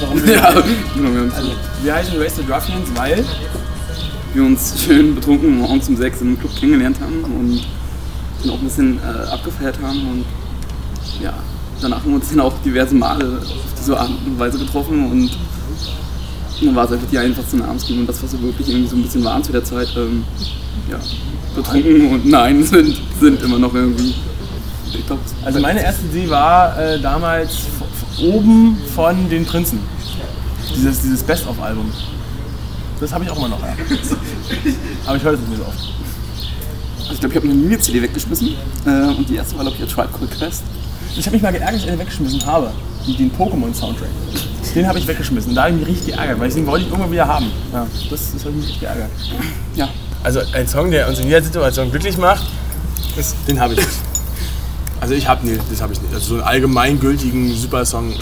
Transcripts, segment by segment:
warum wir. Ja, genau, wir, Also, wir heißen Wasted Ruffians, weil. wir uns schön betrunken morgens um sechs im Club kennengelernt haben und dann auch ein bisschen äh, abgefeiert haben und ja, danach haben wir uns dann auch diverse Male auf diese Art und Weise getroffen und dann war es einfach die einfachste Namensgebung und das, was wir wirklich irgendwie so ein bisschen waren zu der Zeit, ähm, ja, betrunken und nein, sind, sind immer noch irgendwie. Ich glaub, Also, meine erste Idee war äh, damals oben von den Prinzen. Dieses, dieses Best-of-Album. Das habe ich auch immer noch. Ja. Aber ich höre das nicht so oft. Also ich glaube, ich habe eine Mini-CD weggeschmissen äh, und die erste war, glaube ich, A Tribe Called Quest. Ich habe mich mal geärgert, dass ich eine weggeschmissen habe. Die- Den Pokémon-Soundtrack. Den habe ich weggeschmissen. Da habe ich mich richtig geärgert, weil den wollte ich irgendwann wieder haben. Ja, das, das hat mich richtig geärgert. Ja, Also ein Song, der uns in jeder Situation glücklich macht, ist, den habe ich nicht. Also ich habe nee, das habe ich nicht. Also so einen allgemeingültigen Supersong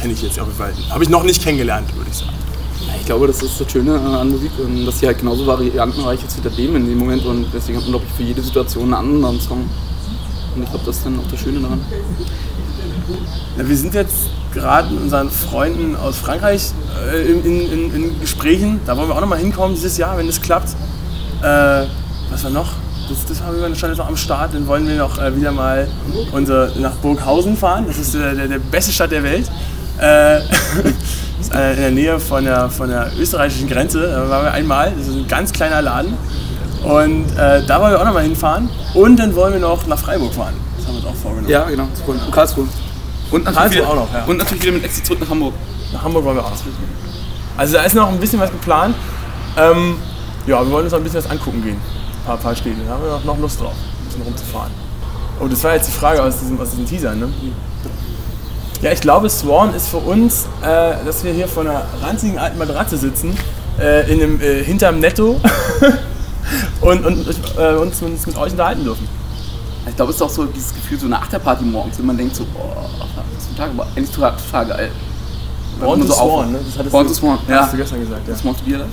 kenne ich jetzt auf jeden Fall. Habe ich noch nicht kennengelernt, würde ich sagen. ich glaube, das ist das Schöne an Musik, ähm, dass sie halt genauso variantenreich ist wie das Leben in dem Moment und deswegen hat man, glaube ich, für jede Situation einen anderen Song. Und ich glaube, das ist dann auch das Schöne daran. Ja, wir sind jetzt gerade mit unseren Freunden aus Frankreich äh, in, in, in, Gesprächen. Da wollen wir auch noch mal hinkommen dieses Jahr, wenn es klappt. Äh, was war noch? Das, das haben wir schon jetzt noch am Start. Dann wollen wir noch äh, wieder mal unsere, nach Burghausen fahren. Das ist äh, der, der beste Stadt der Welt. Äh, ist äh, in der Nähe von der, von der österreichischen Grenze. Da waren wir einmal. Das ist ein ganz kleiner Laden. Und äh, da wollen wir auch noch mal hinfahren. Und dann wollen wir noch nach Freiburg fahren. Das haben wir uns auch vorgenommen. Ja, genau. Und Karlsruhe. Und natürlich, Karlsruhe wieder, auch noch, ja. und natürlich wieder mit Exit zurück nach Hamburg. Nach Hamburg wollen wir auch noch. Also da ist noch ein bisschen was geplant. Ähm, ja, wir wollen uns noch ein bisschen was angucken gehen. Paar, paar Städte. Da haben wir noch, noch Lust drauf, ein bisschen rumzufahren. Oh, das war jetzt die Frage aus diesem, aus diesem Teaser, ne? Ja, ich glaube, Swan ist für uns, äh, dass wir hier vor einer ranzigen alten Matratze sitzen, äh, in einem, äh, hinterm Netto und, und äh, uns, uns mit euch unterhalten dürfen. Ich glaube, es ist auch so dieses Gefühl, so eine Achterparty morgens, wenn man denkt so, oh, ein Tag, aber eigentlich total, total geil. Born to so Swan, ne? Das hattest Born du, to Swan, ja. Hast du gestern gesagt, ja. Swan to Beer, ne?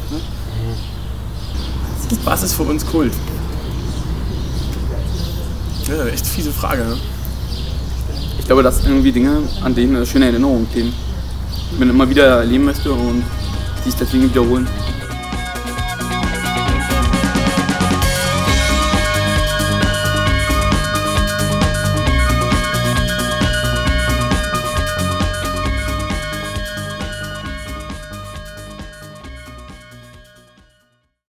Was ist für uns Kult? Eine echt fiese Frage, ne? Ich glaube, das sind irgendwie Dinge, an denen schöne Erinnerungen kleben. Die man immer wieder erleben möchte und die sich deswegen wiederholen.